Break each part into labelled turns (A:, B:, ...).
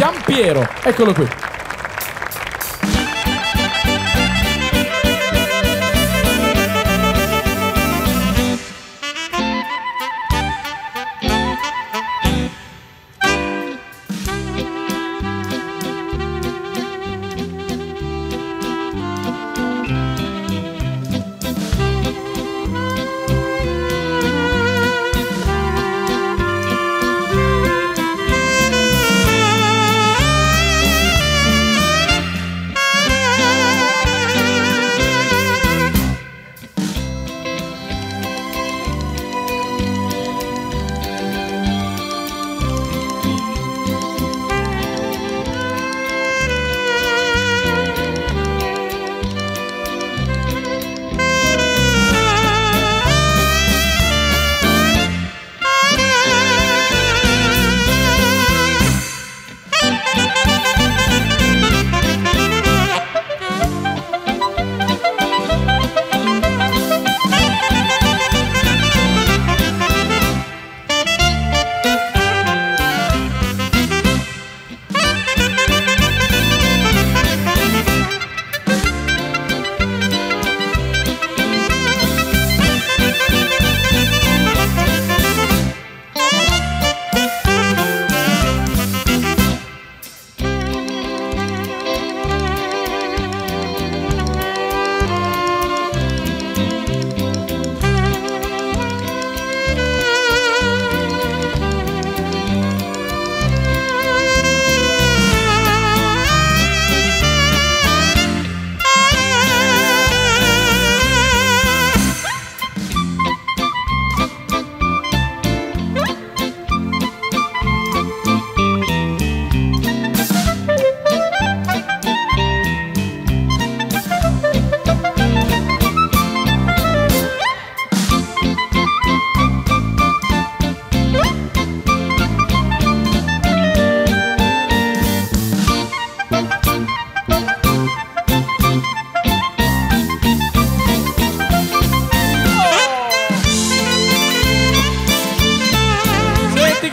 A: Giampiero. Eccolo qui.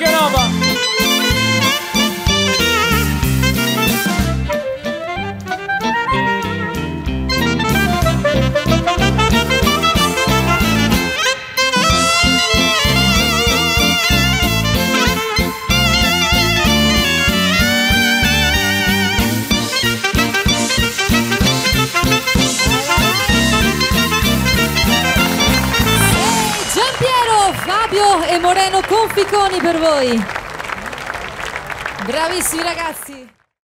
B: 这样吧？Moreno Conficoni per voi. Bravissimi ragazzi.